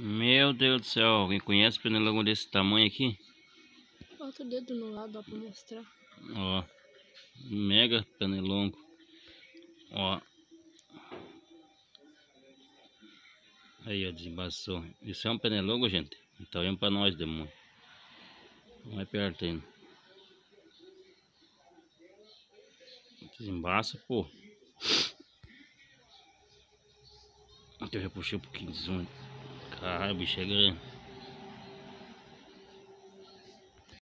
Meu Deus do céu, alguém conhece pernilongo desse tamanho aqui? Bota o dedo no lado, ó, pra mostrar. Ó, mega pernilongo. Ó. Aí, ó, desembaçou. Isso é um pernilongo, gente? Então vem pra nós, demônio. Mais perto ainda. Desembaça, pô. Aqui eu já puxei um pouquinho de zoom. Caralho, o bicho é grande.